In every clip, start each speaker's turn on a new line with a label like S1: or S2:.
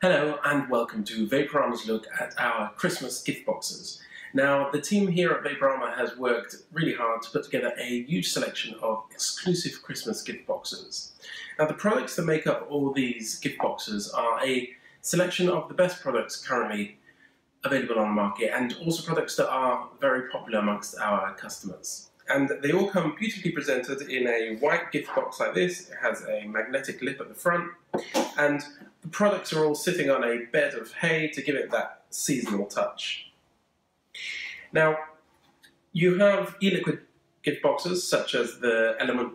S1: Hello and welcome to Vaperama's look at our Christmas gift boxes. Now, the team here at Vaperama has worked really hard to put together a huge selection of exclusive Christmas gift boxes. Now, the products that make up all these gift boxes are a selection of the best products currently available on the market and also products that are very popular amongst our customers. And they all come beautifully presented in a white gift box like this. It has a magnetic lip at the front and the products are all sitting on a bed of hay to give it that seasonal touch. Now, you have e-liquid gift boxes such as the Element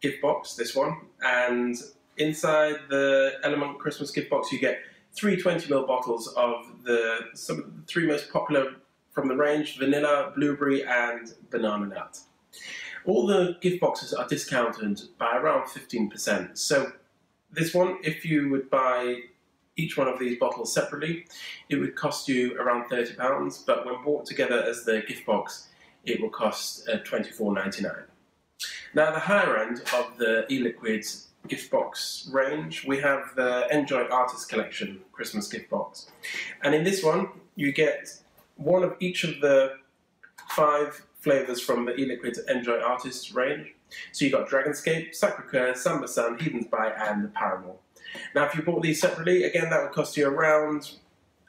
S1: gift box, this one, and inside the Element Christmas gift box you get three 20ml bottles of the some of the three most popular from the range, vanilla, blueberry and banana nut. All the gift boxes are discounted by around 15%, so this one, if you would buy each one of these bottles separately, it would cost you around £30, but when bought together as the gift box, it will cost uh, $24.99. Now, the higher end of the e-liquid gift box range, we have the Enjoy Artist Collection Christmas gift box. And in this one, you get one of each of the five flavours from the e-liquid Enjoy Artist range. So you've got Dragonscape, Sacre Samba Sun, Heathen's Bite, and the Paramore. Now, if you bought these separately, again, that would cost you around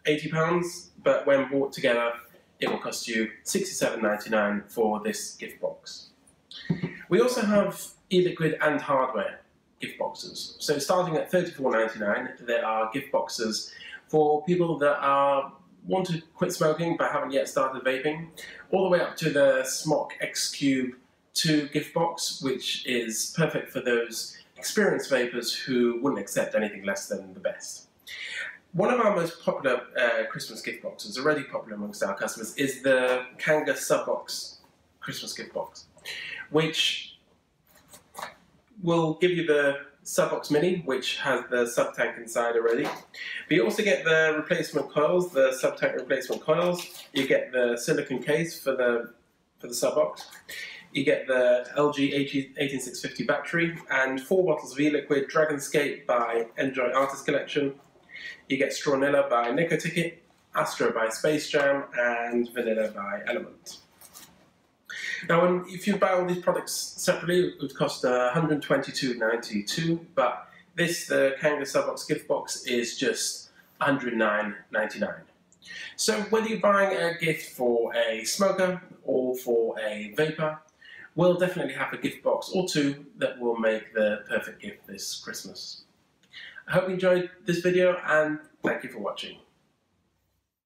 S1: £80, but when bought together, it will cost you $67.99 for this gift box. We also have e-liquid and hardware gift boxes. So starting at $34.99, there are gift boxes for people that are want to quit smoking but haven't yet started vaping, all the way up to the Smok X Cube 2 gift box, which is perfect for those experienced vapers who wouldn't accept anything less than the best. One of our most popular uh, Christmas gift boxes, already popular amongst our customers, is the Kanger Subox Christmas gift box, which will give you the Subox Mini, which has the sub tank inside already. But you also get the replacement coils, the sub tank replacement coils. You get the silicon case for the for the Subox. You get the LG 18650 battery and four bottles of e-liquid Dragonscape by Enjoy Artist Collection. You get Strawnilla by Nicoticket, Astro by Space Jam, and Vanilla by Element. Now, when, if you buy all these products separately, it would cost uh, $122.92, but this, the Kanger Subox gift box, is just $109.99. So whether you're buying a gift for a smoker or for a vaper, we'll definitely have a gift box or two that will make the perfect gift this Christmas. I hope you enjoyed this video and thank you for watching.